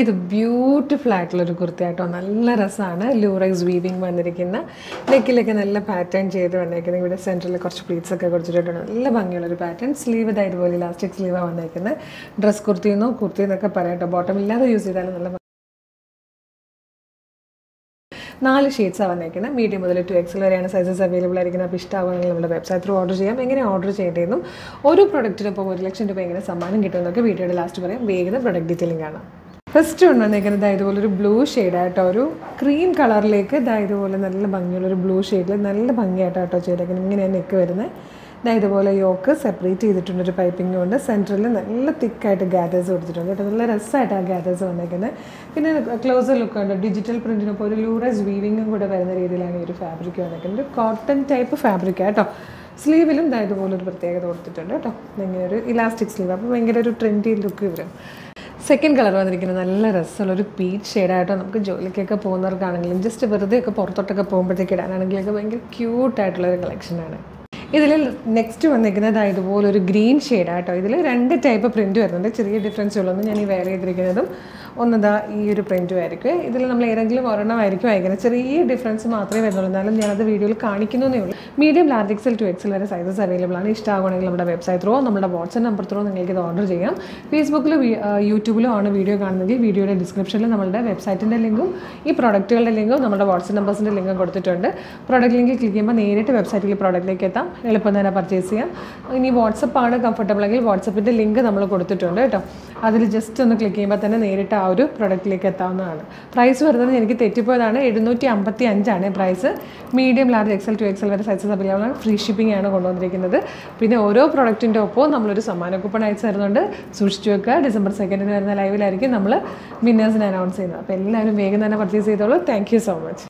ഇത് ബ്യൂട്ടിഫുൾ ആയിട്ടുള്ളൊരു കുർത്തി കേട്ടോ നല്ല രസമാണ് ലൂറക്സ് വീവിങ് വന്നിരിക്കുന്ന. നെക്കിലൊക്കെ നല്ല പാറ്റേൺ ചെയ്ത് വന്നേക്കുന്നത് ഇവിടെ സെന്ററിൽ കുറച്ച് പ്ലീറ്റ്സ് ഒക്കെ കൊടുത്തിട്ടുണ്ട്. നല്ല ഭംഗിയുള്ളൊരു പാറ്റേൺ സ്ലീവ് ഇതാ ഇലാസ്റ്റിക് സ്ലീവാണ് വന്നേക്കുന്നത് ഡ്രസ് കുർത്തി എന്നോ കുർത്തി എന്നൊക്കെ പറയാട്ടോ. ബോട്ടം ഇല്ലാതെ യൂസ് ചെയ്താലും നല്ല നാല് ഷെയ്ഡ്സാണ് വന്നേക്കുന്നത് മീഡിയം മുതൽ ടു എക്സൽ വരെയാണ് സൈസസ് അവൈലബിൾ ആയിരിക്കുന്നത്. അപ്പോൾ ഇഷ്ടമാകുമെങ്കിൽ നമ്മുടെ വെബ്സൈറ്റ് ത്രൂ ഓർഡർ ചെയ്യാം. എങ്ങനെ ഓർഡർ ചെയ്യേണ്ടതെന്നും ഒരു പ്രൊഡക്റ്റിനൊപ്പം ഒരു ലക്ഷം രൂപ എങ്ങനെ സമ്മാനം കിട്ടുമെന്നൊക്കെ വീഡിയോയുടെ ലാസ്റ്റ് പറയാം. വേഗം പ്രൊഡക്റ്റ് ഡീറ്റെയിലിംഗ് ആണ് ഫസ്റ്റ് കൊണ്ട് വന്നേക്കുന്നത് ഇതാ ഇതുപോലെ ഒരു ബ്ലൂ ഷെയ്ഡായിട്ടോ ഒരു ക്രീം കളറിലേക്ക് ഇതാ ഇതുപോലെ നല്ല ഭംഗിയുള്ള ഒരു ബ്ലൂ ഷെയ്ഡിൽ നല്ല ഭംഗിയായിട്ടോ ചെയ്തേക്കുന്നത്. ഇങ്ങനെയാണ് നെക്ക് വരുന്നത് ഇതാ ഇതുപോലെ യോക്ക് സെപ്പറേറ്റ് ചെയ്തിട്ടുണ്ട് ഒരു പൈപ്പിംഗ് കൊണ്ട്. സെന്ററിൽ നല്ല തിക്കായിട്ട് ഗ്യാതേഴ്സ് കൊടുത്തിട്ടുണ്ട് കേട്ടോ. നല്ല രസമായിട്ട് ആ ഗ്യാതേഴ്സ് വന്നേക്കുന്നത്. പിന്നെ ക്ലോസർ ലുക്ക് ഉണ്ട് ഡിജിറ്റൽ പ്രിന്റിനൊപ്പം ഒരു ലൂറസ് വീവിങ്ങും കൂടെ വരുന്ന രീതിയിലാണ് ഈ ഒരു ഫാബ്രിക് വന്നേക്കുന്നത്. ഒരു കോട്ടൺ ടൈപ്പ് ഫാബ്രിക് കേട്ടോ. സ്ലീവിലും ഇതാ ഇതുപോലെ ഒരു പ്രത്യേകത കൊടുത്തിട്ടുണ്ട് കേട്ടോ. ഇങ്ങനെ ഒരു ഇലാസ്റ്റിക് സ്ലീവ്. അപ്പോൾ ഭയങ്കര ഒരു ട്രെൻഡി ലുക്ക് വരും സെക്കൻഡ് കളർ വന്നിരിക്കുന്നത് നല്ല രസമുള്ള ഒരു പീച്ച് ഷെയ്ഡായിട്ടോ നമുക്ക് ജോലിക്കൊക്കെ പോകുന്നവർക്കാണെങ്കിലും ജസ്റ്റ് വെറുതെ ഒക്കെ പുറത്തോട്ടൊക്കെ പോകുമ്പോഴത്തേക്ക് ഇടാനാണെങ്കിലൊക്കെ ഭയങ്കര ക്യൂട്ടായിട്ടുള്ളൊരു കളക്ഷനാണ് ഇതിൽ നെക്സ്റ്റ് വന്നിരിക്കുന്നത് ഇതുപോലെ ഒരു ഗ്രീൻ ഷെയ്ഡാട്ടോ ഇതിൽ രണ്ട് ടൈപ്പ് പ്രിന്റ് വരുന്നുണ്ട്. ചെറിയ ഡിഫറൻസ് ഉള്ളൊന്നും ഞാൻ ഈ വെയർ ചെയ്തിരിക്കുന്നതും ഒന്നതാ ഈ ഒരു പ്രിന്റും ആയിരിക്കും. ഇതിൽ നമ്മൾ ഏതെങ്കിലും ഒരെണ്ണമായിരിക്കും അയക്കുന്നത്. ചെറിയ ഡിഫറൻസ് മാത്രമേ വരുന്നുള്ളൂ. എന്നാലും ഞാനത് വീഡിയോയിൽ കാണിക്കുന്നതേ ഉള്ളൂ. Medium large XL two XL വരെ സൈസസ് അവൈലബിൾ ആണ്. ഇഷ്ടമാകുകയാണെങ്കിൽ നമ്മുടെ വെബ്സൈറ്റ് ത്രോ നമ്മുടെ വാട്സപ്പ് നമ്പർ ത്രോ നിങ്ങൾക്ക് ഇത് ഓർഡർ ചെയ്യാം. ഫേസ്ബുക്കിലും യൂട്യൂബിലും ആണ് വീഡിയോ കാണുന്നതെങ്കിൽ വീഡിയോയുടെ ഡിസ്ക്രിപ്ഷനിൽ നമ്മുടെ വെബ്സൈറ്റിന്റെ ലിങ്കും ഈ പ്രോഡക്റ്റുകളുടെ ലിങ്കും നമ്മുടെ വാട്സപ്പ് നമ്പേഴ്സിന്റെ ലിങ്കും കൊടുത്തിട്ടുണ്ട്. പ്രോഡക്റ്റ് ലിങ്കിൽ ക്ലിക്ക് ചെയ്യുമ്പോൾ നേരിട്ട് വെബ്സൈറ്റിൽ പ്രോഡക്റ്റിലേക്ക് എത്താം. എളുപ്പം തന്നെ പർച്ചേസ് ചെയ്യാം. ഇനി വാട്സപ്പാണ് എങ്കിൽ വാട്സപ്പിന്റെ ലിങ്ക് നമ്മൾ കൊടുത്തിട്ടുണ്ട് കേട്ടോ. അതിൽ ജസ്റ്റ് ഒന്ന് ക്ലിക്ക് ചെയ്യുമ്പോൾ തന്നെ നേരിട്ട് ആ ഒരു പ്രൊഡക്റ്റിലേക്ക് എത്താവുന്നതാണ്. പ്രൈസ് വരുന്നത് എനിക്ക് തെറ്റിപ്പോയതാണ്. എഴുന്നൂറ്റി അമ്പത്തി അഞ്ചാണ് price medium large XL two XL വരെ സൈസസ് അവൈലബിൾ ആണ്. ഫ്രീ ഷിപ്പിംഗ് ആണ് കൊണ്ടുവന്നിരിക്കുന്നത്. പിന്നെ ഓരോ പ്രൊഡക്റ്റിന്റെ ഒപ്പം നമ്മളൊരു സമ്മാന കൂപ്പൺ അയച്ചു തരുന്നുണ്ട് സൂക്ഷിച്ചു വെക്കുക. ഡിസംബർ സെക്കൻഡിന് വരുന്ന ലൈവിലായിരിക്കും നമ്മൾ വിന്നേഴ്സിനെ അനൗൺസ് ചെയ്യുന്നത്. അപ്പോൾ എല്ലാവരും വേഗം തന്നെ പർച്ചേസ് ചെയ്തോളൂ. Thank so much